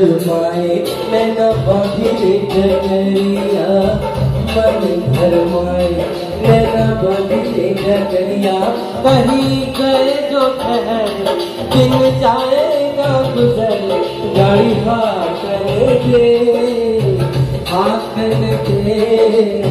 धर्माए नैना बाधी मन धर्माए नैना बाधी रे डगरिया कहीं गए जो दिन जाएगा गुजर गाड़ी हाथ दे हाथ दे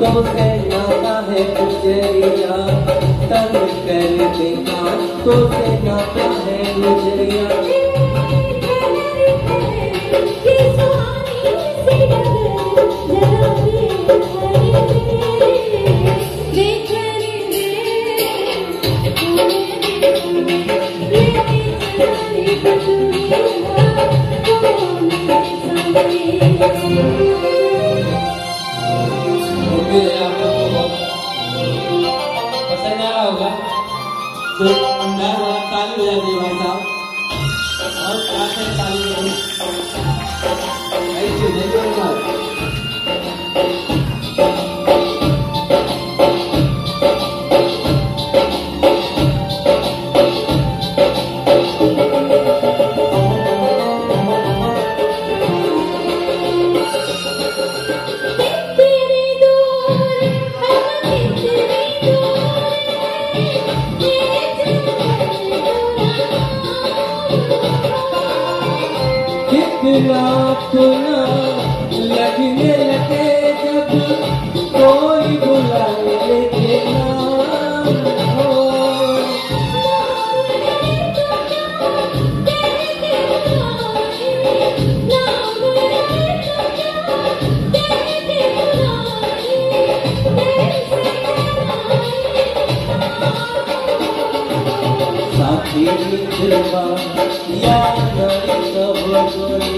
का तो कहना है गुजरिया तब कर का तो कहना है गुजरिया। कितना अपना लगने लगे जब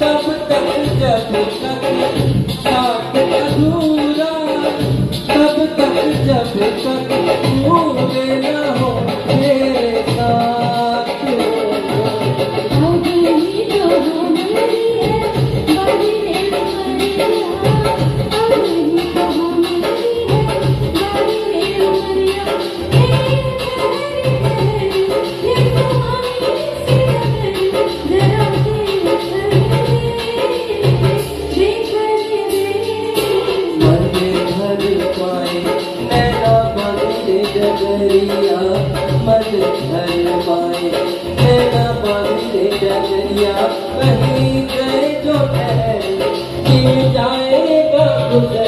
तब तक जब तक साथ अधूरा डगरिया पाए। मेरा डगरिया कहीं गए जाएगा गुजर